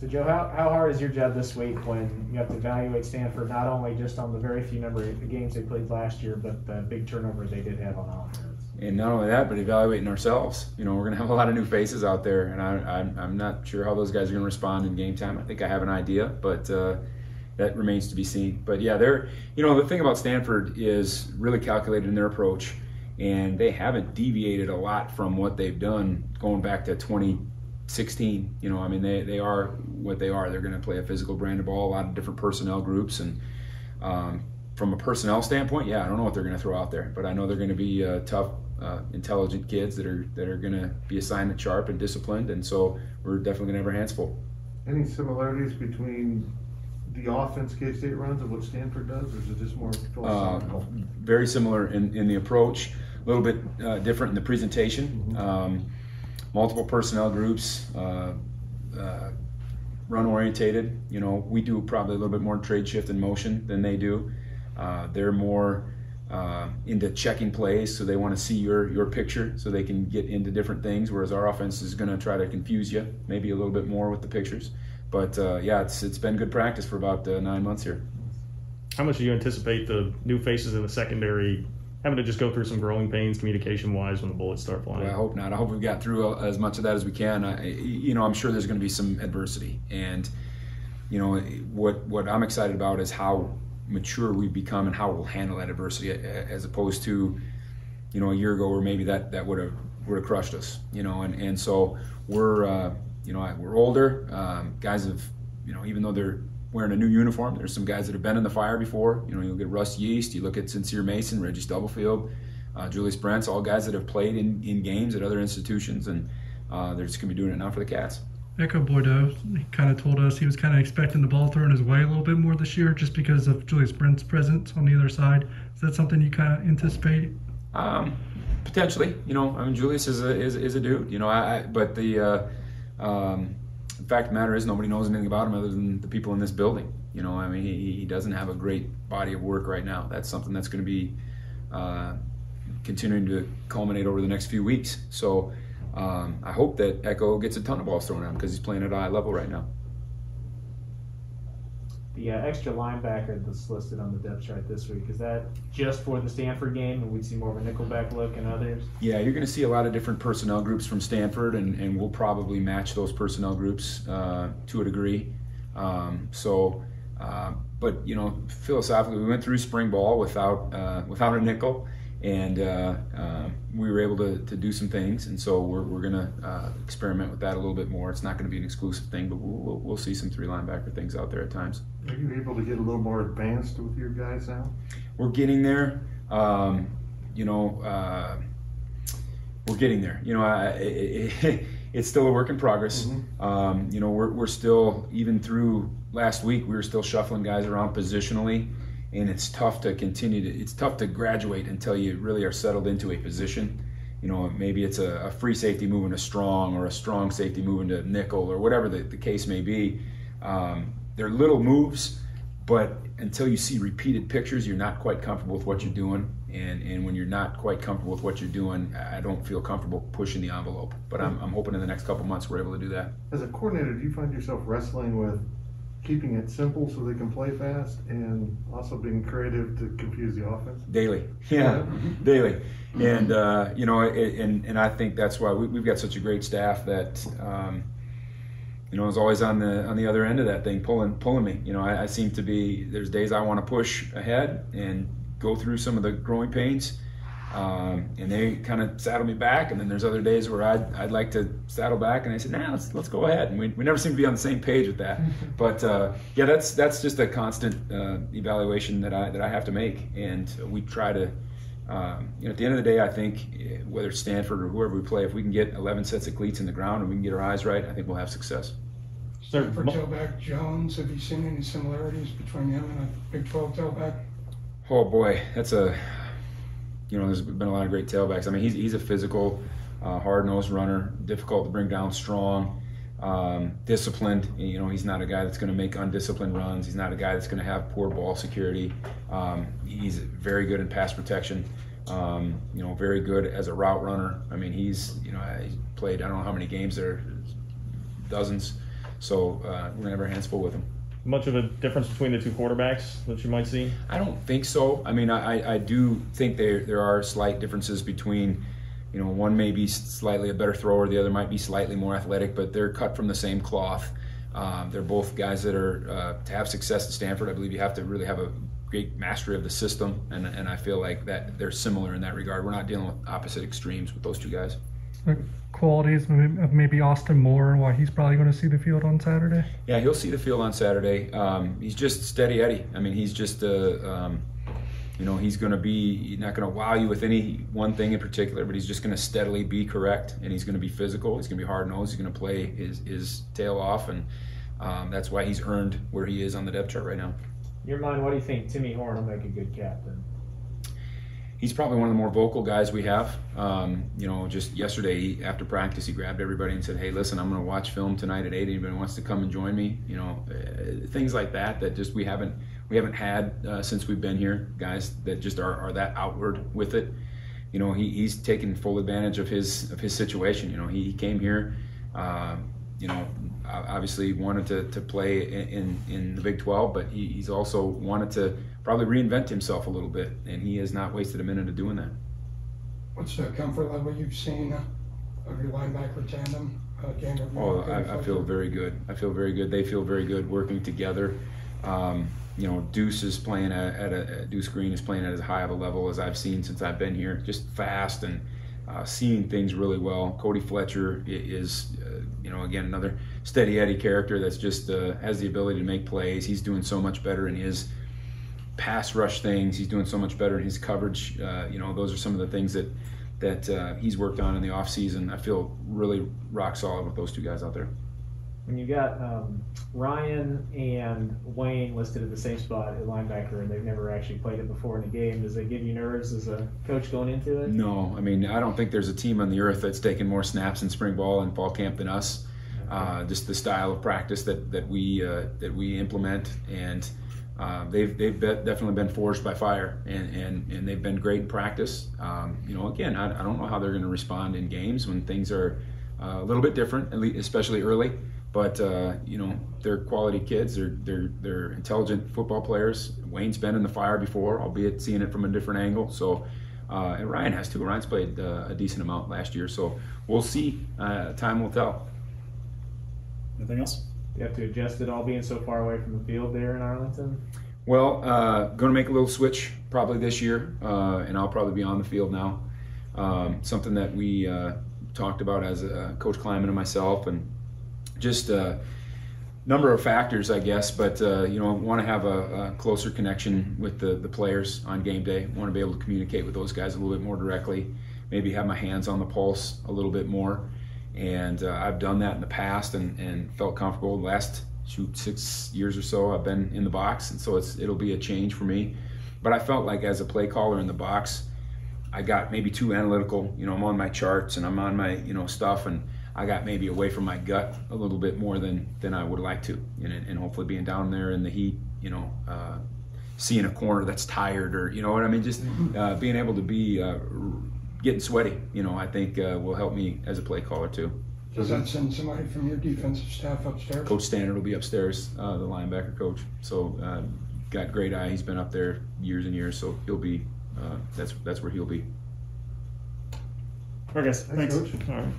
So Joe, how, how hard is your job this week when you have to evaluate Stanford not only just on the very few number of games they played last year, but the big turnover they did have on offense? And not only that, but evaluating ourselves. You know, we're going to have a lot of new faces out there, and I, I'm, I'm not sure how those guys are going to respond in game time. I think I have an idea, but uh, that remains to be seen. But yeah, they're, you know, the thing about Stanford is really calculated in their approach, and they haven't deviated a lot from what they've done going back to 2016. You know, I mean, they, they are what they are. They're going to play a physical brand of ball, a lot of different personnel groups, and um, from a personnel standpoint, yeah, I don't know what they're going to throw out there, but I know they're going to be uh, tough, uh, intelligent kids that are that are going to be assignment sharp and disciplined, and so we're definitely going to have our hands full. Any similarities between the offense K State runs and what Stanford does, or is it just more philosophical? Uh, very similar in, in the approach, a little bit uh, different in the presentation. Mm-hmm. Um, multiple personnel groups, uh, uh, run orientated. You know, we do probably a little bit more trade shift and motion than they do. Uh, they're more uh, into checking plays, so they want to see your your picture, so they can get into different things. Whereas our offense is going to try to confuse you, maybe a little bit more with the pictures. But uh, yeah, it's it's been good practice for about nine months here. How much do you anticipate the new faces in the secondary having to just go through some growing pains communication wise when the bullets start flying? Well, I hope not. I hope we've got through uh, as much of that as we can. I, you know, I'm sure there's going to be some adversity, and you know what what I'm excited about is how mature we've become and how we'll handle that adversity, as opposed to you know a year ago where maybe that that would have would have crushed us. You know, and and so we're uh, you know, we're older. Um, guys have, you know, even though they're wearing a new uniform, there's some guys that have been in the fire before. You know, you look at Russ Yeast, you look at Sincere Mason, Reggie Stubblefield, uh, Julius Brents, all guys that have played in, in games at other institutions, and uh, they're just going to be doing it now for the Cats. Ekow Boye-Doe kind of told us he was kind of expecting the ball thrown his way a little bit more this year just because of Julius Brents' presence on the other side. Is that something you kind of anticipate? Um, potentially, you know, I mean, Julius is a, is, is a dude, you know, I, I but the, uh, um, the fact the matter is, nobody knows anything about him other than the people in this building. You know, I mean, he, he doesn't have a great body of work right now. That's something that's going to be uh, continuing to culminate over the next few weeks. So um, I hope that Ekow gets a ton of balls thrown at him because he's playing at a high level right now the uh, extra linebacker that's listed on the depth chart this week is that just for the Stanford game, and we'd see more of a nickelback look and others? Yeah, you're going to see a lot of different personnel groups from Stanford, and, and we'll probably match those personnel groups uh, to a degree. Um, so, uh, but you know, philosophically, we went through spring ball without uh, without a nickel and uh, uh, we were able to, to do some things. And so we're, we're going to uh, experiment with that a little bit more. It's not going to be an exclusive thing, but we'll, we'll, we'll, see some three linebacker things out there at times. Are you able to get a little more advanced with your guys now? We're getting there. Um, you know, uh, we're getting there. You know, I, it, it, it's still a work in progress. Mm-hmm. Um, you know, we're, we're still, even through last week, we were still shuffling guys around positionally and it's tough to continue to it's tough to graduate until you really are settled into a position. You know maybe it's a, a free safety moving to strong or a strong safety moving to nickel or whatever the, the case may be. Um, they're little moves but until you see repeated pictures you're not quite comfortable with what you're doing. And, and when you're not quite comfortable with what you're doing i don't feel comfortable pushing the envelope. But i'm, I'm hoping in the next couple months we're able to do that. As a coordinator do you find yourself wrestling with keeping it simple so they can play fast and also being creative to confuse the offense? Daily, yeah, daily. And, uh, you know, it, and, and I think that's why we, have got such a great staff that, um, you know, is always on the on the other end of that thing, pulling pulling me. You know, I, I seem to be. There's days I want to push ahead and go through some of the growing pains, um, and they kind of saddle me back. And then there's other days where I'd, I'd like to saddle back, and I said, "Nah, let's let's go ahead." And we, we never seem to be on the same page with that. but uh, yeah, that's that's just a constant uh, evaluation that I that I have to make, and we try to. Um, you know, at the end of the day, I think eh, whether it's Stanford or whoever we play, if we can get 11 sets of cleats in the ground and we can get our eyes right, I think we'll have success. Sir, For tailback Jones, have you seen any similarities between him and a Big 12 tailback? Oh boy, that's a you know, there's been a lot of great tailbacks. I mean, he's, he's a physical, uh, hard nosed runner, difficult to bring down, strong, um, disciplined. You know, he's not a guy that's going to make undisciplined runs. He's not a guy that's going to have poor ball security. Um, he's very good in pass protection. Um, you know, very good as a route runner. I mean, he's you know he's played I don't know how many games there, dozens. So uh, we're gonna have our hands full with him. Much of a difference between the two quarterbacks that you might see? I don't think so. I mean, I, I- do think there there are slight differences between, you know, one may be slightly a better thrower, the other might be slightly more athletic, but they're cut from the same cloth. Um, they're both guys that are uh, to have success at Stanford. I believe you have to really have a great mastery of the system, and and I feel like that they're similar in that regard. We're not dealing with opposite extremes with those two guys. The qualities of of maybe Austin Moore and why he's probably going to see the field on Saturday. Yeah, he'll see the field on Saturday. Um, he's just steady Eddie. I mean, he's just uh, um, you know, he's going to be not going to wow you with any one thing in particular, but he's just going to steadily be correct, and he's going to be physical. He's going to be hard nosed. He's going to play his his tail off, and um, that's why he's earned where he is on the depth chart right now. In your mind, what do you think Timmy Horne will make a good captain? He's probably one of the more vocal guys we have. Um, you know, just yesterday he, after practice, he grabbed everybody and said, "Hey, listen, I'm going to watch film tonight at eight. Anybody wants to come and join me? You know, uh, things like that that just we haven't we haven't had uh, since we've been here. Guys that just are, are that outward with it. You know, he, he's taken full advantage of his of his situation. You know, he, he came here. Uh, you know, obviously wanted to, to play in, in, the Big 12, but he, he's also wanted to probably reinvent himself a little bit, and he has not wasted a minute of doing that. What's the comfort level you've seen uh, of your linebacker tandem? uh? Oh, I, I feel very good. I feel very good. They feel very good working together. Um, you know, Deuce is playing at, at a Deuce Green is playing at as high of a level as I've seen since I've been here. Just fast and uh, seeing things really well. Cody Fletcher is, uh, you know, again another steady Eddie character that's just uh, has the ability to make plays. He's doing so much better in his pass rush things. He's doing so much better in his coverage. Uh, you know, those are some of the things that that uh, he's worked on in the offseason. I feel really rock solid with those two guys out there. When you got um, Ryan and Wayne listed at the same spot at linebacker, and they've never actually played it before in a game, does it give you nerves as a coach going into it? No, I mean I don't think there's a team on the earth that's taken more snaps in spring ball and fall camp than us. Uh, just the style of practice that that we uh, that we implement, and uh, they've they've be- definitely been forged by fire, and and, and they've been great in practice. Um, you know, again, I, I don't know how they're going to respond in games when things are uh, a little bit different, especially early. But uh, you know, they're quality kids. They're they're they're intelligent football players. Wayne's been in the fire before, albeit seeing it from a different angle. So. Uh, and Ryan has too. Ryan's played uh, a decent amount last year, so we'll see. Uh, time will tell. Anything else? You have to adjust it all being so far away from the field there in Arlington. Well, uh, going to make a little switch probably this year, uh, and I'll probably be on the field now. Um, something that we uh, talked about as uh, Coach Klieman and myself, and just a number of factors, I guess. But uh, you know, want to have a, a closer connection with the the players on game day. Want to be able to communicate with those guys a little bit more directly. Maybe have my hands on the pulse a little bit more. And uh, I've done that in the past and, and felt comfortable. The last shoot six years or so, I've been in the box, and so it's it'll be a change for me. But I felt like as a play caller in the box, I got maybe too analytical. You know, I'm on my charts and I'm on my you know stuff, and I got maybe away from my gut a little bit more than than I would like to. And, and hopefully being down there in the heat, you know, uh, seeing a corner that's tired or you know what I mean, just uh, being able to be uh, getting sweaty. You know, I think uh, will help me as a play caller too. Does that send somebody from your defensive staff upstairs? Coach Stanard will be upstairs, uh, the linebacker coach. So uh, got great eye. He's been up there years and years, so he'll be. Uh, that's that's where he'll be. All right, guys. Thanks, Thanks. Coach. All right.